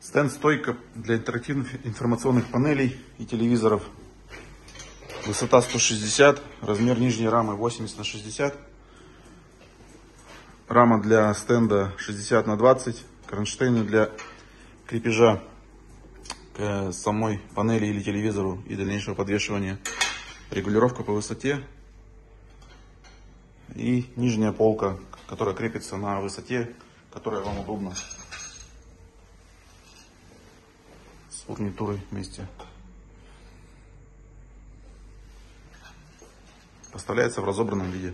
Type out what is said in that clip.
Стенд-стойка для интерактивных информационных панелей и телевизоров. Высота 160, размер нижней рамы 80 на 60. Рама для стенда 60 на 20. Кронштейны для крепежа к самой панели или телевизору и дальнейшего подвешивания. Регулировка по высоте. И нижняя полка, которая крепится на высоте, которая вам удобна. С фурнитурой вместе. Поставляется в разобранном виде.